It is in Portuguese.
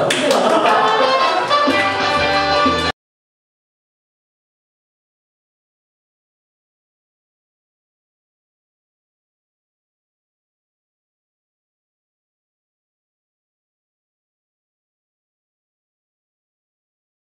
Vamos lá.